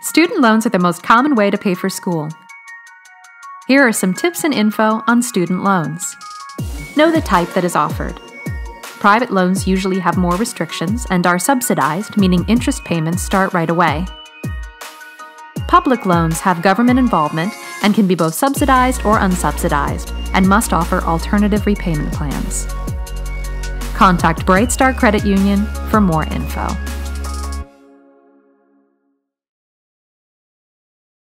Student loans are the most common way to pay for school. Here are some tips and info on student loans. Know the type that is offered. Private loans usually have more restrictions and are subsidized, meaning interest payments start right away. Public loans have government involvement and can be both subsidized or unsubsidized, and must offer alternative repayment plans. Contact BrightStar Credit Union for more info.